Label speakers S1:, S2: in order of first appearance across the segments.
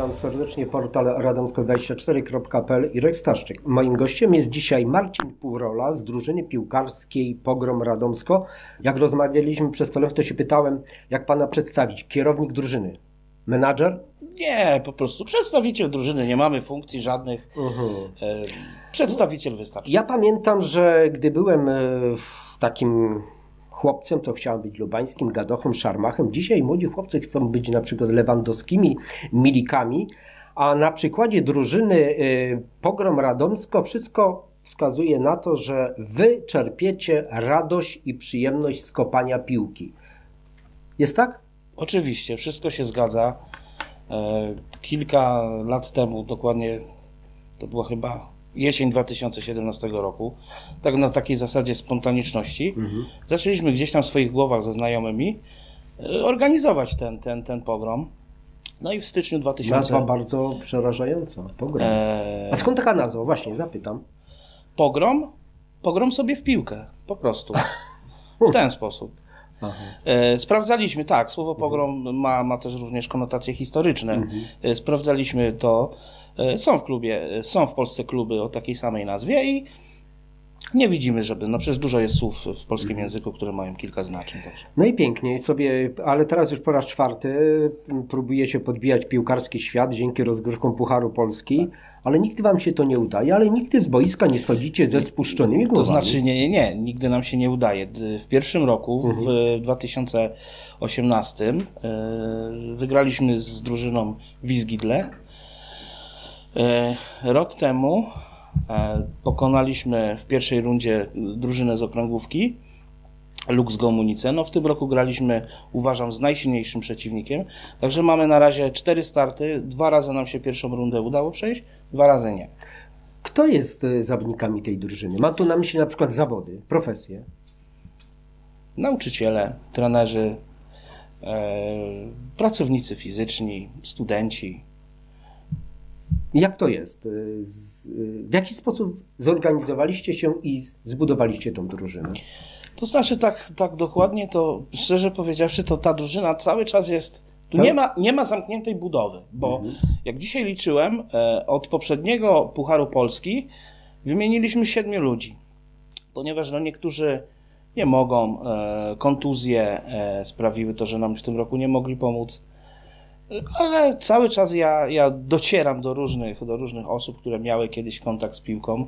S1: Witam serdecznie, portal radomsko24.pl i Staszczyk. Moim gościem jest dzisiaj Marcin Półrola z drużyny piłkarskiej Pogrom Radomsko. Jak rozmawialiśmy przez telefon, to się pytałem, jak pana przedstawić? Kierownik drużyny? Menadżer?
S2: Nie, po prostu przedstawiciel drużyny, nie mamy funkcji żadnych. E, przedstawiciel wystarczy.
S1: Ja pamiętam, że gdy byłem e, takim chłopcem, to chciałem być lubańskim, gadochem, szarmachem. Dzisiaj młodzi chłopcy chcą być na przykład lewandowskimi, milikami, a na przykładzie drużyny y, Pogrom Radomsko wszystko wskazuje na to, że wy czerpiecie radość i przyjemność z kopania piłki. Jest tak?
S2: Oczywiście, wszystko się zgadza. E, kilka lat temu, dokładnie to była chyba jesień 2017 roku, tak na takiej zasadzie spontaniczności, mhm. zaczęliśmy gdzieś tam w swoich głowach ze znajomymi e, organizować ten, ten, ten pogrom. No i w styczniu 2000...
S1: Nazwa bardzo przerażająca, pogrom. Eee... A skąd taka nazwa? Właśnie, zapytam.
S2: Pogrom? Pogrom sobie w piłkę, po prostu. W ten sposób. E, sprawdzaliśmy, tak, słowo pogrom ma, ma też również konotacje historyczne. Mhm. E, sprawdzaliśmy to są w klubie, e, są w Polsce kluby o takiej samej nazwie i nie widzimy, żeby, no przecież dużo jest słów w polskim mhm. języku, które mają kilka znaczeń. Także.
S1: No i pięknie sobie, ale teraz już po raz czwarty próbujecie podbijać piłkarski świat dzięki rozgrywkom Pucharu Polski, tak. ale nigdy wam się to nie udaje, ale nigdy z boiska nie schodzicie ze spuszczonymi głowami.
S2: To znaczy nie, nie, nie, nigdy nam się nie udaje. W pierwszym roku, mhm. w 2018 e, wygraliśmy z drużyną Wizgidle E, rok temu e, pokonaliśmy w pierwszej rundzie drużynę z okręgówki Lux Gomunice. No w tym roku graliśmy, uważam, z najsilniejszym przeciwnikiem. Także mamy na razie cztery starty. Dwa razy nam się pierwszą rundę udało przejść, dwa razy nie.
S1: Kto jest e, zawodnikami tej drużyny? Ma tu na myśli na przykład zawody, profesje?
S2: Nauczyciele, trenerzy, e, pracownicy fizyczni, studenci,
S1: jak to jest? Y, y, w jaki sposób zorganizowaliście się i zbudowaliście tą drużynę?
S2: To znaczy, tak, tak dokładnie, to szczerze powiedziawszy, to ta drużyna cały czas jest. Tu tak? nie, ma, nie ma zamkniętej budowy, bo mhm. jak dzisiaj liczyłem, e, od poprzedniego Pucharu Polski wymieniliśmy siedmiu ludzi, ponieważ no, niektórzy nie mogą, e, kontuzje e, sprawiły to, że nam w tym roku nie mogli pomóc ale cały czas ja, ja docieram do różnych, do różnych osób, które miały kiedyś kontakt z piłką.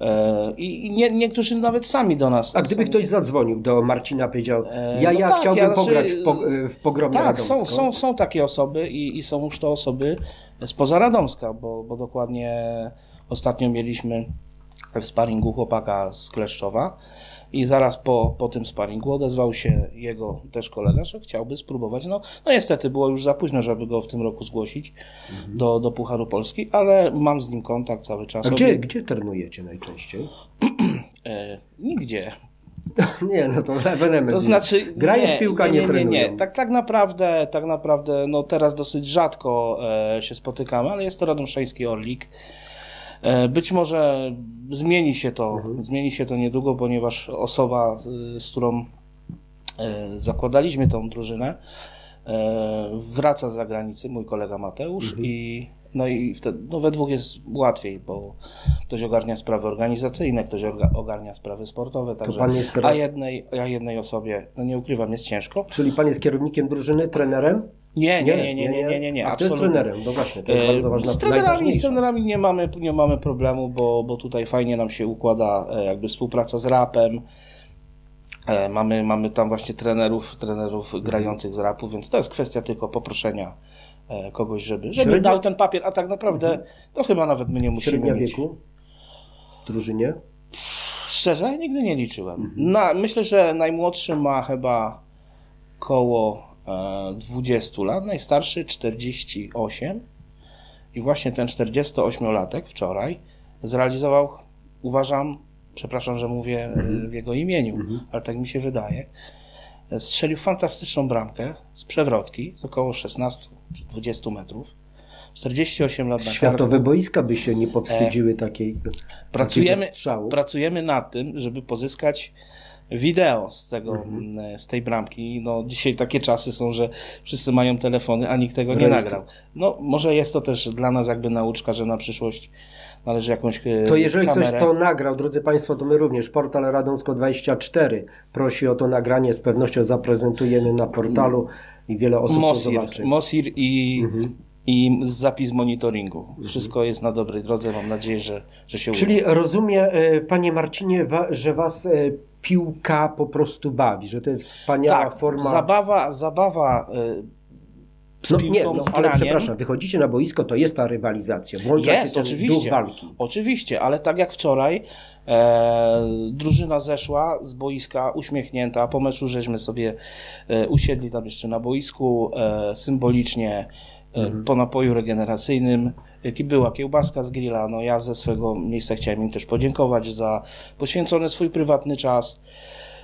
S2: E, I nie, niektórzy nawet sami do nas.
S1: A gdyby ktoś zadzwonił do Marcina, powiedział: e, Ja, no ja tak, chciałbym ja, pograć w, po, w pogromie
S2: Tak, są, są, są takie osoby i, i są już to osoby spoza Radomska, bo, bo dokładnie ostatnio mieliśmy w sparingu chłopaka z Kleszczowa i zaraz po, po tym sparingu odezwał się jego też kolega, że chciałby spróbować. No, no niestety było już za późno, żeby go w tym roku zgłosić mhm. do, do Pucharu Polski, ale mam z nim kontakt cały czas.
S1: A gdzie, gdzie trenujecie najczęściej?
S2: e, nigdzie.
S1: nie, no to ewenement.
S2: To znaczy,
S1: grają nie, w piłkę, nie, nie, nie, nie.
S2: Tak, tak naprawdę, tak naprawdę, no teraz dosyć rzadko e, się spotykamy, ale jest to Radomszański Orlik. E, być może zmieni się to, mhm. zmieni się to niedługo, ponieważ osoba, z którą e, zakładaliśmy tą drużynę, e, wraca z zagranicy, mój kolega Mateusz mhm. i no i wtedy, no we dwóch jest łatwiej, bo ktoś ogarnia sprawy organizacyjne, ktoś ogarnia sprawy sportowe, także, teraz... a, jednej, a jednej osobie, no nie ukrywam, jest ciężko.
S1: Czyli pan jest kierownikiem drużyny, trenerem?
S2: Nie, nie, nie, nie, nie, nie, nie, nie.
S1: A kto jest trenerem? No właśnie, to jest bardzo ważne.
S2: Z trenerami, z trenerami nie mamy, nie mamy problemu, bo, bo tutaj fajnie nam się układa e, jakby współpraca z rapem. E, mamy, mamy tam właśnie trenerów, trenerów grających z rapu, więc to jest kwestia tylko poproszenia e, kogoś, żeby, żeby Średnia... dał ten papier, a tak naprawdę mhm. to chyba nawet my nie musimy
S1: Średnia mieć. wieku w drużynie?
S2: Szczerze, nigdy nie liczyłem. Mhm. Na, myślę, że najmłodszy ma chyba koło 20 lat, najstarszy 48 i właśnie ten 48-latek wczoraj zrealizował, uważam, przepraszam, że mówię mhm. w jego imieniu, mhm. ale tak mi się wydaje, strzelił fantastyczną bramkę z przewrotki z około 16 czy 20 metrów. 48 lat na
S1: Światowe karku. boiska by się nie powstydziły e, takiej
S2: pracujemy. Pracujemy nad tym, żeby pozyskać wideo z, tego, mhm. z tej bramki. No, dzisiaj takie czasy są, że wszyscy mają telefony, a nikt tego nie nagrał. No, może jest to też dla nas jakby nauczka, że na przyszłość należy jakąś
S1: e, To jeżeli kamerę. ktoś to nagrał, drodzy Państwo, to my również. Portal Radomsko24 prosi o to nagranie, z pewnością zaprezentujemy na portalu i wiele osób
S2: Mosir,
S1: to zobaczy.
S2: Mosir i, mhm. i zapis monitoringu. Wszystko jest na dobrej drodze, mam nadzieję, że, że się
S1: Czyli uda. rozumiem, e, Panie Marcinie, że Was e, piłka po prostu bawi, że to jest wspaniała
S2: tak,
S1: forma...
S2: zabawa, zabawa
S1: z no, nie, no, ale przepraszam, wychodzicie na boisko, to jest ta rywalizacja. Włącza
S2: jest,
S1: się
S2: oczywiście,
S1: walki.
S2: Oczywiście, ale tak jak wczoraj, e, drużyna zeszła z boiska uśmiechnięta. Po meczu żeśmy sobie e, usiedli tam jeszcze na boisku, e, symbolicznie e, mhm. po napoju regeneracyjnym. Była kiełbaska z grilla. No ja ze swego miejsca chciałem im też podziękować za poświęcony swój prywatny czas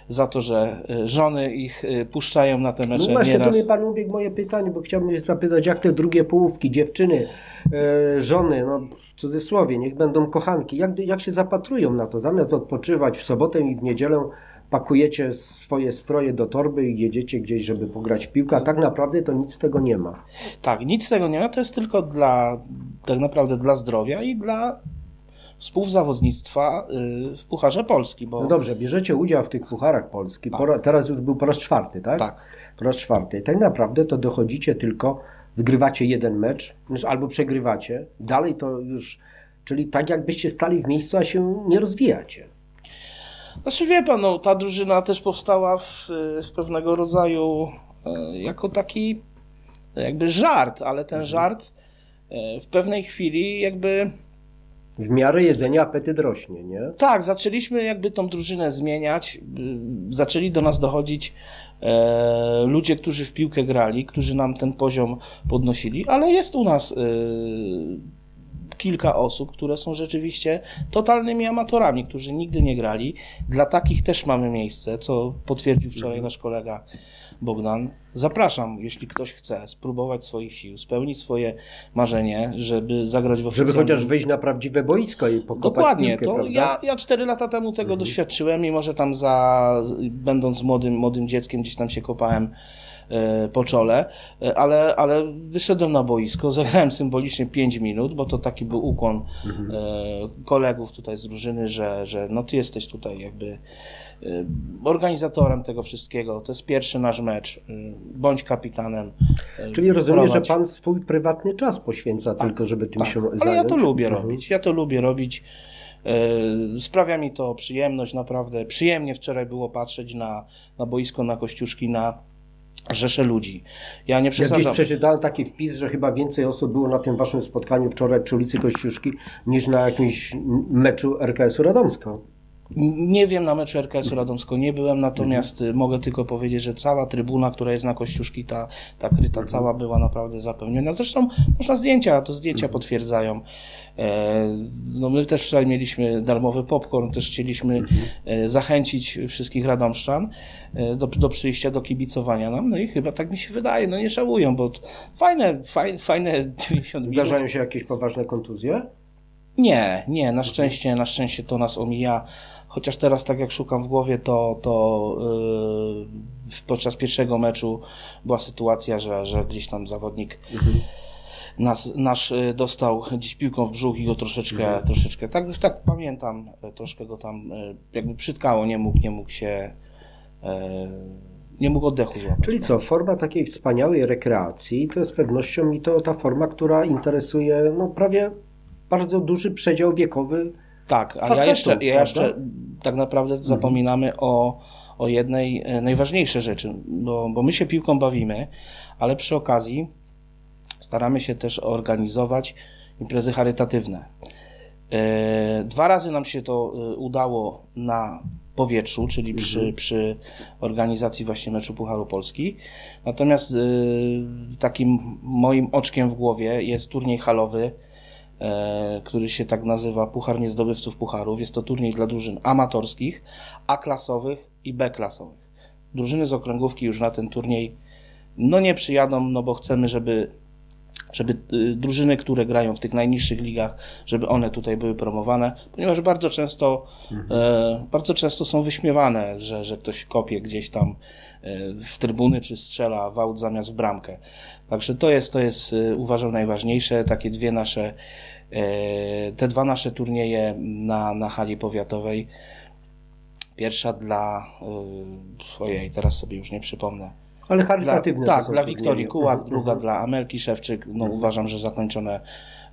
S2: za to, że e, żony ich e, puszczają na te mecze
S1: No właśnie, nieraz. to mnie Pan ubiegł moje pytanie, bo chciałbym zapytać, jak te drugie połówki, dziewczyny, e, żony, no w cudzysłowie, niech będą kochanki, jak, jak się zapatrują na to? Zamiast odpoczywać w sobotę i w niedzielę pakujecie swoje stroje do torby i jedziecie gdzieś, żeby pograć w piłkę, a tak naprawdę to nic z tego nie ma.
S2: Tak, nic z tego nie ma, to jest tylko dla, tak naprawdę dla zdrowia i dla współzawodnictwa y, w Pucharze Polski. Bo...
S1: No dobrze, bierzecie udział w tych Pucharach Polski. Tak. teraz już był po raz czwarty, tak?
S2: Tak.
S1: Po raz czwarty. Tak naprawdę to dochodzicie tylko, wygrywacie jeden mecz, albo przegrywacie. Dalej to już, czyli tak jakbyście stali w miejscu, a się nie rozwijacie.
S2: Znaczy wie pan, no, ta drużyna też powstała w, w pewnego rodzaju e, jako taki jakby żart, ale ten mhm. żart e, w pewnej chwili jakby
S1: w miarę jedzenia apetyt rośnie, nie?
S2: Tak, zaczęliśmy jakby tą drużynę zmieniać. Y, zaczęli do nas dochodzić e, ludzie, którzy w piłkę grali, którzy nam ten poziom podnosili, ale jest u nas e, kilka osób, które są rzeczywiście totalnymi amatorami, którzy nigdy nie grali. Dla takich też mamy miejsce, co potwierdził wczoraj mhm. nasz kolega Bogdan. Zapraszam, jeśli ktoś chce spróbować swoich sił, spełnić swoje marzenie, żeby zagrać w oficjalnym...
S1: Żeby chociaż wyjść na prawdziwe boisko i pokopać
S2: Dokładnie,
S1: piłkę,
S2: to
S1: prawda?
S2: ja, ja 4 lata temu tego mhm. doświadczyłem, mimo że tam za, będąc młodym, młodym dzieckiem gdzieś tam się kopałem po czole, e, ale, ale wyszedłem na boisko, zagrałem symbolicznie 5 minut, bo to taki był ukłon mhm. E, kolegów tutaj z drużyny, że, że no ty jesteś tutaj jakby organizatorem tego wszystkiego. To jest pierwszy nasz mecz. Bądź kapitanem.
S1: Czyli rozumiem, że pan swój prywatny czas poświęca tak, tylko, żeby tym tak. się zająć.
S2: Ale ja to lubię mhm. robić. Ja to lubię robić. Sprawia mi to przyjemność, naprawdę. Przyjemnie wczoraj było patrzeć na, na boisko, na Kościuszki, na rzesze ludzi. Ja nie przesadzam.
S1: Ja gdzieś przeczytałem taki wpis, że chyba więcej osób było na tym waszym spotkaniu wczoraj przy ulicy Kościuszki niż na jakimś meczu RKS-u Radomsko.
S2: Nie wiem, na meczu RKS-u Radomsko nie byłem, natomiast mhm. mogę tylko powiedzieć, że cała trybuna, która jest na Kościuszki, ta, ta kryta mhm. cała była naprawdę zapełniona. Zresztą można zdjęcia, to zdjęcia mhm. potwierdzają. E, no my też wczoraj mieliśmy darmowy popcorn, też chcieliśmy e, zachęcić wszystkich radomszczan e, do, do przyjścia, do kibicowania nam, no i chyba tak mi się wydaje, no nie żałują, bo fajne, fajne, fajne 90
S1: Zdarzają
S2: minut.
S1: się jakieś poważne kontuzje?
S2: Nie, nie, na szczęście, na szczęście to nas omija. Chociaż teraz, tak jak szukam w głowie, to, to yy, podczas pierwszego meczu była sytuacja, że, że gdzieś tam zawodnik mhm. nas, nasz y, dostał gdzieś piłką w brzuch i go troszeczkę, mhm. troszeczkę tak, tak pamiętam, y, troszkę go tam y, jakby przytkało, nie mógł, nie mógł się nie mógł oddechu złapać.
S1: Czyli co, forma takiej wspaniałej rekreacji to jest pewnością i to ta forma, która interesuje no, prawie bardzo duży przedział wiekowy
S2: tak, a ja jeszcze, ja jeszcze tak naprawdę mhm. zapominamy o, o jednej e, najważniejszej rzeczy, bo, bo my się piłką bawimy, ale przy okazji staramy się też organizować imprezy charytatywne. E, dwa razy nam się to e, udało na powietrzu, czyli przy, mhm. przy organizacji właśnie meczu Pucharu Polski. Natomiast takim moim oczkiem w głowie jest turniej halowy który się tak nazywa Puchar Niezdobywców Pucharów. Jest to turniej dla drużyn amatorskich, A-klasowych i B-klasowych. Drużyny z okręgówki już na ten turniej no nie przyjadą, no bo chcemy, żeby żeby y, drużyny, które grają w tych najniższych ligach, żeby one tutaj były promowane, ponieważ bardzo często, e, bardzo często są wyśmiewane, że, że ktoś kopie gdzieś tam e, w trybuny czy strzela w aut zamiast w bramkę. Także to jest, to jest e, uważam najważniejsze, takie dwie nasze, e, te dwa nasze turnieje na, na hali powiatowej. Pierwsza dla, ojej, teraz sobie już nie przypomnę.
S1: Ale
S2: Dla,
S1: charytatywne.
S2: tak, dla
S1: turnieje.
S2: Wiktorii Kułak,
S1: Mhm,
S2: druga
S1: mhm.
S2: dla Amelki Szewczyk. No, Uważam, że zakończone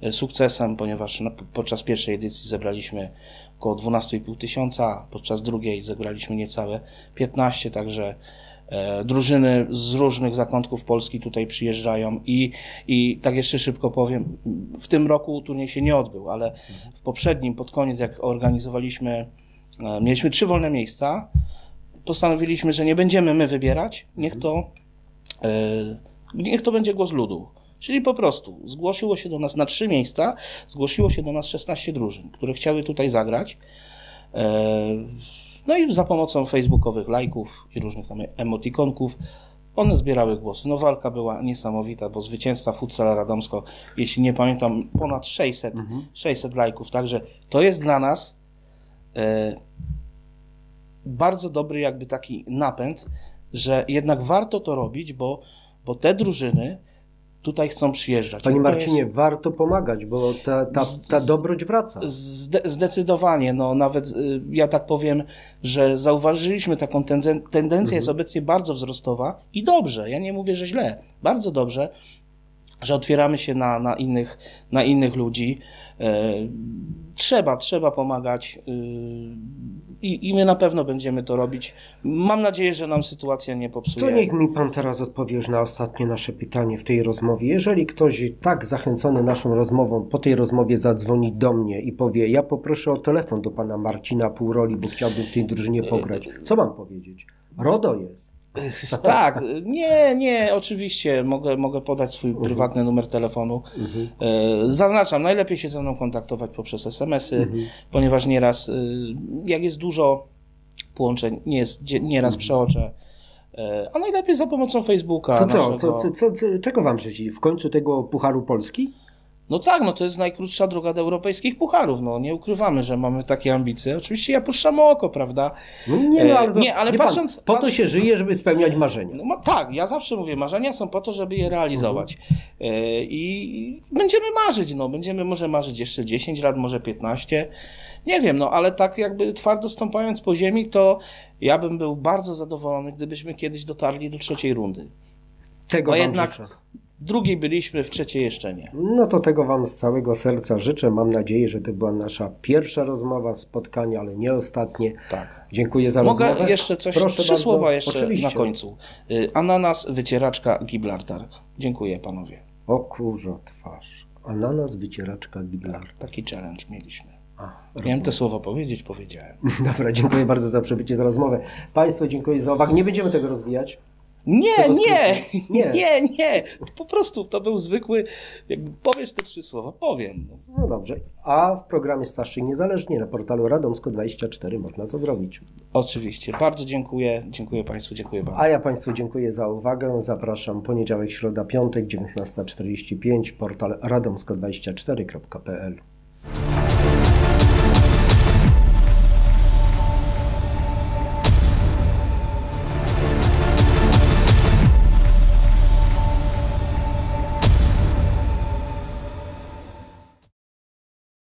S2: e, sukcesem, ponieważ no, po- podczas pierwszej edycji zebraliśmy około 12,5 tysiąca, podczas drugiej zebraliśmy niecałe 15, także e, drużyny z różnych zakątków Polski tutaj przyjeżdżają i, i tak jeszcze szybko powiem, w tym roku turniej się nie odbył, ale w poprzednim, pod koniec, jak organizowaliśmy, e, mieliśmy trzy wolne miejsca, postanowiliśmy, że nie będziemy my wybierać, niech to, e, niech to będzie głos ludu. Czyli po prostu zgłosiło się do nas na trzy miejsca, zgłosiło się do nas 16 drużyn, które chciały tutaj zagrać. E, No i za pomocą facebookowych lajków i różnych tam emotikonków one zbierały głosy. No walka była niesamowita, bo zwycięzca Futsal Radomsko, jeśli nie pamiętam, ponad 600, 600 lajków. Także to jest dla nas e, bardzo dobry jakby taki napęd, że jednak warto to robić, bo, bo te drużyny tutaj chcą przyjeżdżać.
S1: Panie Marcinie,
S2: jest
S1: warto pomagać, bo ta, ta, ta dobroć wraca.
S2: zde, zdecydowanie, no nawet y, ja tak powiem, że zauważyliśmy taką tendzen- tendencja jest obecnie bardzo wzrostowa i dobrze, ja nie mówię, że źle, bardzo dobrze, że otwieramy się na, na, innych, na innych ludzi. E, trzeba, trzeba pomagać y, i, i my na pewno będziemy to robić. Mam nadzieję, że nam sytuacja nie popsuje.
S1: To niech mi pan teraz odpowie już na ostatnie nasze pytanie w tej rozmowie. Jeżeli ktoś tak zachęcony naszą rozmową po tej rozmowie zadzwoni do mnie i powie, ja poproszę o telefon do pana Marcina Półroli, bo chciałbym w tej drużynie pograć. Co mam powiedzieć? RODO jest.
S2: Tak, nie, nie, oczywiście mogę, mogę podać swój
S1: Mhm.
S2: prywatny numer telefonu. E, Zaznaczam, najlepiej się ze mną kontaktować poprzez SMS-y,
S1: Mhm.
S2: ponieważ nieraz, y, jak jest dużo połączeń, nie jest, nieraz przeoczę, E, a najlepiej za pomocą Facebooka.
S1: To co,
S2: naszego...
S1: co, co, co, co, czego wam życi? W końcu tego Pucharu Polski?
S2: No tak, no to jest najkrótsza droga do europejskich pucharów, no nie ukrywamy, że mamy takie ambicje. Oczywiście ja puszczam oko, prawda?
S1: No Nie, no,
S2: E,
S1: ale, to,
S2: nie, ale
S1: pan,
S2: patrząc-
S1: po to się żyje, żeby spełniać marzenia.
S2: No, ma, tak, ja zawsze mówię, marzenia są po to, żeby je realizować. E, I będziemy marzyć, no, będziemy może marzyć jeszcze 10 lat, może 15. Nie wiem, no, ale tak jakby twardo stąpając po ziemi, to ja bym był bardzo zadowolony, gdybyśmy kiedyś dotarli do trzeciej rundy.
S1: Tego
S2: bo jednak-
S1: życzę.
S2: Drugiej byliśmy, w trzeciej jeszcze nie.
S1: No to tego Wam z całego serca życzę. Mam nadzieję, że to była nasza pierwsza rozmowa, spotkanie, ale nie ostatnie.
S2: Tak.
S1: Dziękuję za
S2: Mogę
S1: rozmowę.
S2: jeszcze coś,
S1: Proszę
S2: trzy
S1: bardzo.
S2: słowa jeszcze
S1: Oczywiście.
S2: na końcu. Y, Ananas, wycieraczka, Gibraltar. Dziękuję panowie.
S1: O kurzo twarz. Ananas, wycieraczka, Gibraltar.
S2: Taki challenge mieliśmy.
S1: A,
S2: Miałem
S1: rozumiem.
S2: te słowa powiedzieć, powiedziałem.
S1: Dobra, dziękuję bardzo za przybycie za rozmowę. Państwu dziękuję za uwagę. Nie będziemy tego rozwijać.
S2: Nie, nie, nie,
S1: Nie.
S2: nie, Po prostu to był zwykły, jakby powiesz te trzy słowa, powiem.
S1: No dobrze. A w programie Starszych Niezależnie na portalu Radomsko24 można to zrobić.
S2: Oczywiście. Bardzo dziękuję. Dziękuję Państwu, dziękuję bardzo.
S1: A ja Państwu dziękuję za uwagę. Zapraszam poniedziałek, środa, piątek, 19.45, portal radomsko24.pl.